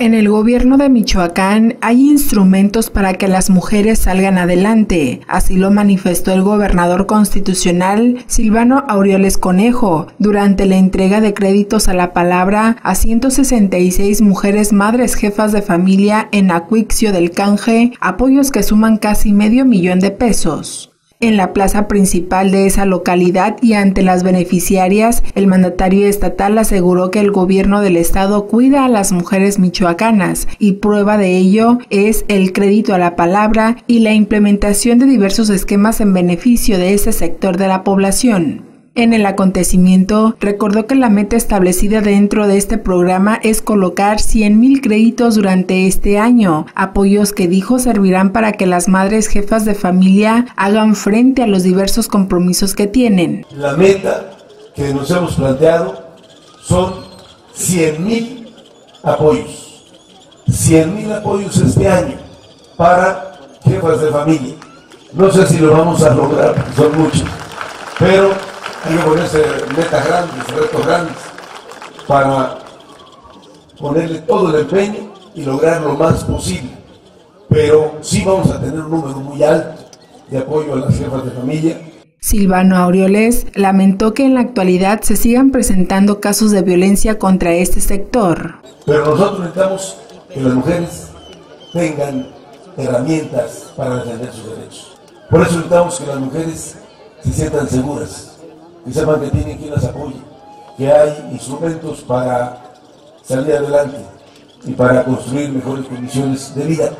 En el gobierno de Michoacán hay instrumentos para que las mujeres salgan adelante, así lo manifestó el gobernador constitucional Silvano Aureoles Conejo durante la entrega de créditos a la palabra a 166 mujeres madres jefas de familia en Acuixio del Canje, apoyos que suman casi medio millón de pesos. En la plaza principal de esa localidad y ante las beneficiarias, el mandatario estatal aseguró que el gobierno del estado cuida a las mujeres michoacanas y prueba de ello es el crédito a la palabra y la implementación de diversos esquemas en beneficio de ese sector de la población. En el acontecimiento, recordó que la meta establecida dentro de este programa es colocar 100.000 créditos durante este año, apoyos que dijo servirán para que las madres jefas de familia hagan frente a los diversos compromisos que tienen. La meta que nos hemos planteado son 100.000 apoyos, 100.000 apoyos este año para jefas de familia. No sé si lo vamos a lograr, son muchos, pero hay que ponerse metas grandes, retos grandes, para ponerle todo el empeño y lograr lo más posible. Pero sí vamos a tener un número muy alto de apoyo a las jefas de familia. Silvano Aureoles lamentó que en la actualidad se sigan presentando casos de violencia contra este sector. Pero nosotros necesitamos que las mujeres tengan herramientas para defender sus derechos. Por eso necesitamos que las mujeres se sientan seguras, que sepan que tienen quien las apoye, que hay instrumentos para salir adelante y para construir mejores condiciones de vida.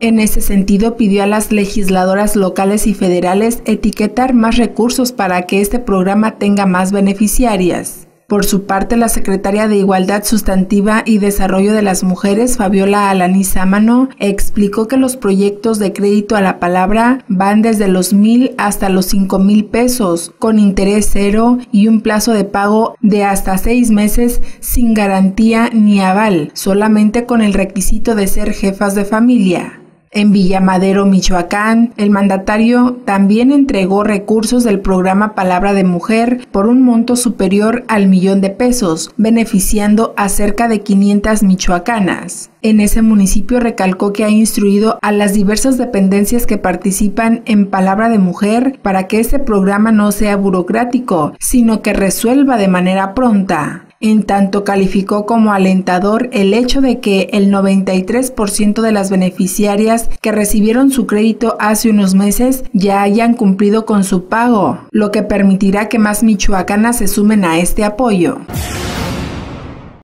En ese sentido, pidió a las legisladoras locales y federales etiquetar más recursos para que este programa tenga más beneficiarias. Por su parte, la secretaria de Igualdad Sustantiva y Desarrollo de las Mujeres, Fabiola Alaní Sámano, explicó que los proyectos de crédito a la palabra van desde los mil hasta los cinco mil pesos, con interés cero y un plazo de pago de hasta seis meses sin garantía ni aval, solamente con el requisito de ser jefas de familia. En Villamadero, Michoacán, el mandatario también entregó recursos del programa Palabra de Mujer por un monto superior al millón de pesos, beneficiando a cerca de 500 michoacanas. En ese municipio recalcó que ha instruido a las diversas dependencias que participan en Palabra de Mujer para que este programa no sea burocrático, sino que resuelva de manera pronta. En tanto calificó como alentador el hecho de que el 93% de las beneficiarias que recibieron su crédito hace unos meses ya hayan cumplido con su pago, lo que permitirá que más michoacanas se sumen a este apoyo.